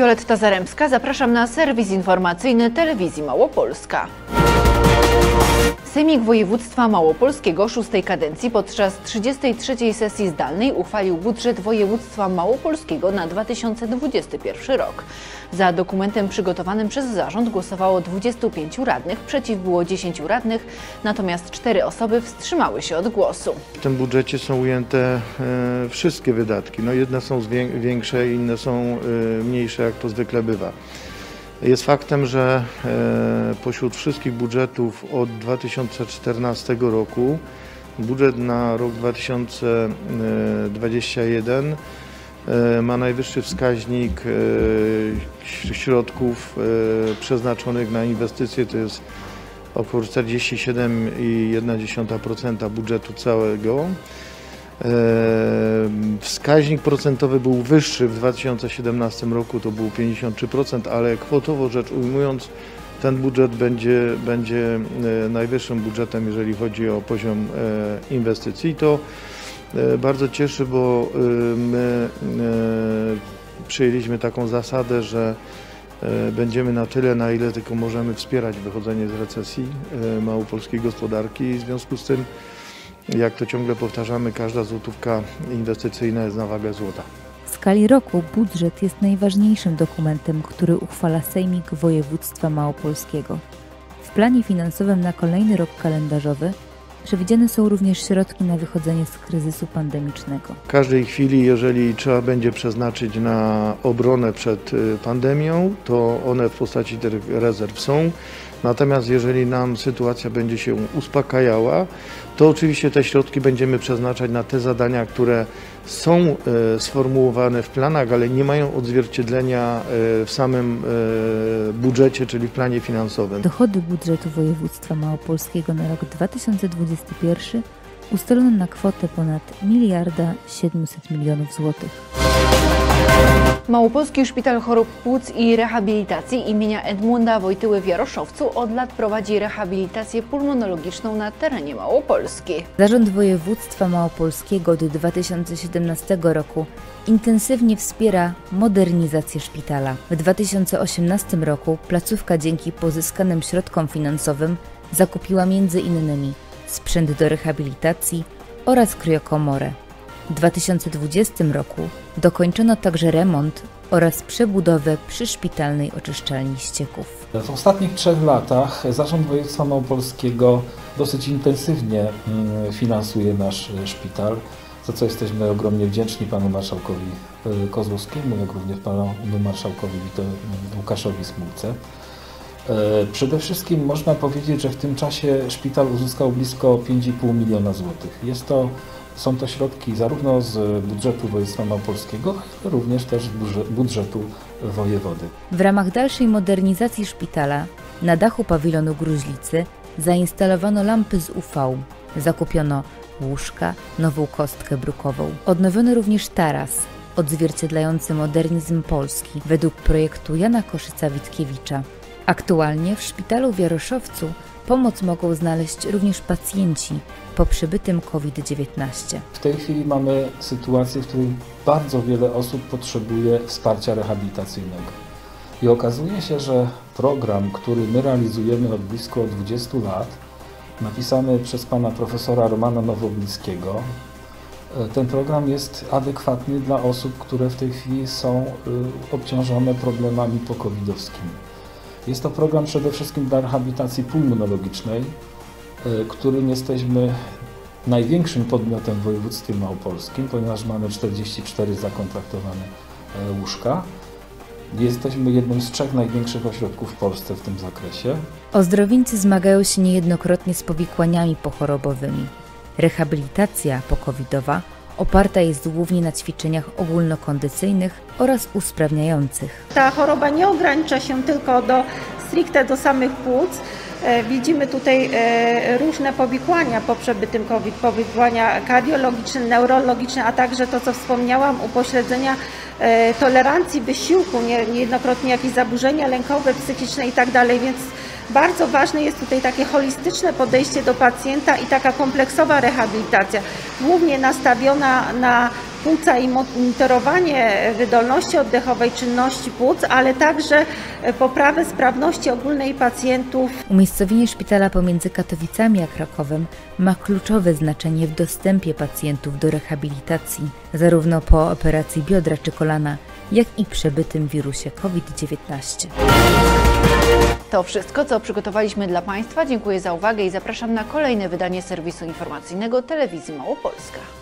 Nikoletta Zaremska, zapraszam na serwis informacyjny Telewizji Małopolska. Sejmik Województwa Małopolskiego szóstej kadencji podczas 33. sesji zdalnej uchwalił budżet województwa małopolskiego na 2021 rok. Za dokumentem przygotowanym przez zarząd głosowało 25 radnych, przeciw było 10 radnych, natomiast 4 osoby wstrzymały się od głosu. W tym budżecie są ujęte e, wszystkie wydatki. No jedne są większe, inne są e, mniejsze, jak to zwykle bywa. Jest faktem, że e, pośród wszystkich budżetów od 2014 roku budżet na rok 2021 e, ma najwyższy wskaźnik e, środków e, przeznaczonych na inwestycje, to jest około 47,1% budżetu całego. E, Wskaźnik procentowy był wyższy w 2017 roku, to było 53%, ale kwotowo rzecz ujmując, ten budżet będzie, będzie e, najwyższym budżetem, jeżeli chodzi o poziom e, inwestycji. To e, bardzo cieszy, bo my przyjęliśmy taką zasadę, że będziemy na tyle, na ile tylko możemy wspierać wychodzenie z recesji małopolskiej gospodarki w związku z tym jak to ciągle powtarzamy, każda złotówka inwestycyjna jest na wagę złota. W skali roku budżet jest najważniejszym dokumentem, który uchwala Sejmik Województwa Małopolskiego. W planie finansowym na kolejny rok kalendarzowy przewidziane są również środki na wychodzenie z kryzysu pandemicznego. W każdej chwili, jeżeli trzeba będzie przeznaczyć na obronę przed y, pandemią, to one w postaci tych rezerw są. Natomiast jeżeli nam sytuacja będzie się uspokajała, to oczywiście te środki będziemy przeznaczać na te zadania, które są e, sformułowane w planach, ale nie mają odzwierciedlenia e, w samym e, budżecie, czyli w planie finansowym. Dochody budżetu województwa małopolskiego na rok 2021 ustalono na kwotę ponad miliarda 700 milionów złotych. Małopolski Szpital Chorób Płuc i Rehabilitacji imienia Edmunda Wojtyły w Jaroszowcu od lat prowadzi rehabilitację pulmonologiczną na terenie Małopolski. Zarząd Województwa Małopolskiego od 2017 roku intensywnie wspiera modernizację szpitala. W 2018 roku placówka dzięki pozyskanym środkom finansowym zakupiła m.in. sprzęt do rehabilitacji oraz kryokomorę. W 2020 roku dokończono także remont oraz przebudowę przyszpitalnej oczyszczalni ścieków. W ostatnich trzech latach Zarząd Województwa Małopolskiego dosyć intensywnie mm, finansuje nasz e, szpital, za co jesteśmy ogromnie wdzięczni panu marszałkowi e, Kozłowskiemu, jak również panu marszałkowi Wito- Łukaszowi Smulce. E, Przede wszystkim można powiedzieć, że w tym czasie szpital uzyskał blisko 5,5 miliona złotych. Jest to, są to środki zarówno z budżetu województwa małopolskiego, również też budżetu wojewody. W ramach dalszej modernizacji szpitala na dachu pawilonu Gruźlicy zainstalowano lampy z UV, zakupiono łóżka, nową kostkę brukową. Odnowiono również taras, odzwierciedlający modernizm Polski według projektu Jana Koszyca-Witkiewicza. Aktualnie w szpitalu w Jaroszowcu pomoc mogą znaleźć również pacjenci po przebytym COVID-19. W tej chwili mamy sytuację, w której bardzo wiele osób potrzebuje wsparcia rehabilitacyjnego. I okazuje się, że program, który my realizujemy od blisko 20 lat, napisany przez pana profesora Romana Nowoblińskiego, e, ten program jest adekwatny dla osób, które w tej chwili są y, obciążone problemami pokowidowskimi. Jest to program przede wszystkim dla rehabilitacji pulmonologicznej, y, którym jesteśmy największym podmiotem w województwie małopolskim, ponieważ mamy 44 zakontraktowane e, łóżka. Jesteśmy jednym z trzech największych ośrodków w Polsce w tym zakresie. Ozdrowieńcy zmagają się niejednokrotnie z powikłaniami pochorobowymi. Rehabilitacja pokowidowa oparta jest głównie na ćwiczeniach ogólnokondycyjnych oraz usprawniających. Ta choroba nie ogranicza się tylko do stricte do samych płuc. E, Widzimy tutaj e, różne powikłania po przebytym COVID, powikłania kardiologiczne, neurologiczne, a także to, co wspomniałam, upośledzenia e, tolerancji wysiłku, nie- niejednokrotnie jakieś zaburzenia lękowe, psychiczne i tak więc bardzo ważne jest tutaj takie holistyczne podejście do pacjenta i taka kompleksowa rehabilitacja, głównie nastawiona na płuca i monitorowanie wydolności oddechowej, czynności płuc, ale także poprawę sprawności ogólnej pacjentów. Umiejscowienie szpitala pomiędzy Katowicami a Krakowem ma kluczowe znaczenie w dostępie pacjentów do rehabilitacji, zarówno po operacji biodra czy kolana, jak i przebytym wirusie COVID-19. To wszystko, co przygotowaliśmy dla Państwa. Dziękuję za uwagę i zapraszam na kolejne wydanie serwisu informacyjnego Telewizji Małopolska.